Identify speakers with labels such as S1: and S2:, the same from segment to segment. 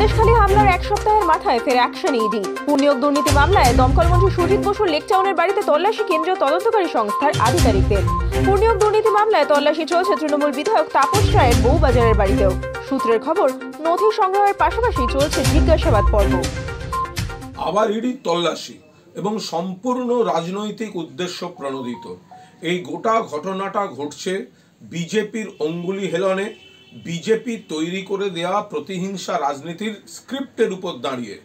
S1: সন্দেশখালী হামলার এক সপ্তাহের মাথায় ফের অ্যাকশন ইডি। পুনিয়োগ দুর্নীতি মামলায় দমকল মন্ত্রী সুজিত বসুর লেকটাউনের বাড়িতে তল্লাশি কেন্দ্রীয় তদন্তকারী সংস্থার আধিকারিকদের। পুনিয়োগ দুর্নীতি মামলায় তল্লাশি চলছে তৃণমূল বিধায়ক তাপস রায়ের বউবাজারের বাড়িতেও। সূত্রের খবর, নথি সংগ্রহের পাশাপাশি চলছে জিজ্ঞাসাবাদ পর্ব।
S2: আবার ইডি তল্লাশি এবং সম্পূর্ণ রাজনৈতিক উদ্দেশ্য প্রণোদিত। এই গোটা ঘটনাটা ঘটছে বিজেপির অঙ্গুলি হেলনে বিজেপি তৈরি করে দেওয়া প্রতিহিংসা রাজনীতির স্ক্রিপ্টের উপর দাঁড়িয়ে।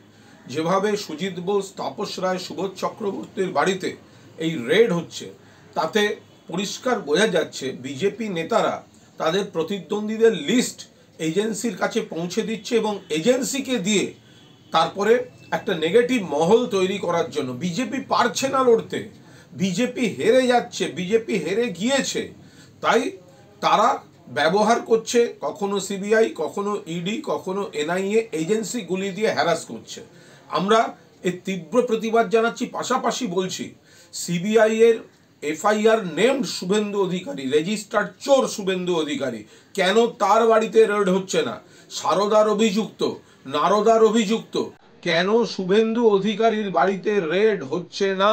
S2: যেভাবে সুজিত বোস, তাপস রায়, সুবোধ চক্রবর্তীর বাড়িতে এই রেড হচ্ছে, তাতে পরিষ্কার বোঝা যাচ্ছে বিজেপি নেতারা তাদের প্রতিদ্বন্দ্বীদের লিস্ট এজেন্সির কাছে পৌঁছে দিচ্ছে এবং এজেন্সিকে দিয়ে তারপরে একটা নেগেটিভ মহল তৈরি করার জন্য। বিজেপি পারছে না লড়তে বিজেপি হেরে যাচ্ছে বিজেপি হেরে গিয়েছে। তাই তারা ব্যবহার করছে, কখনো সিবিআই কখনো ইডি কখনো এনআইএ এজেন্সিগুলি দিয়ে হ্যারাস করছে। আমরা এর তীব্র প্রতিবাদ জানাচ্ছি, পাশাপাশি বলছি সিবিআই এর FIR named Suvendu Adhikari registered চোর শুভেন্দু অধিকারী, কেন তার বাড়িতে রেড হচ্ছে না? সারদার অভিযুক্ত, নারদার অভিযুক্ত, কেন শুভেন্দু অধিকারীর বাড়িতে রেড হচ্ছে না?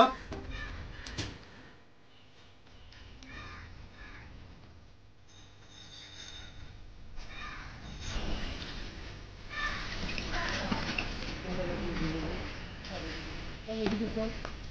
S2: Glückwunsch.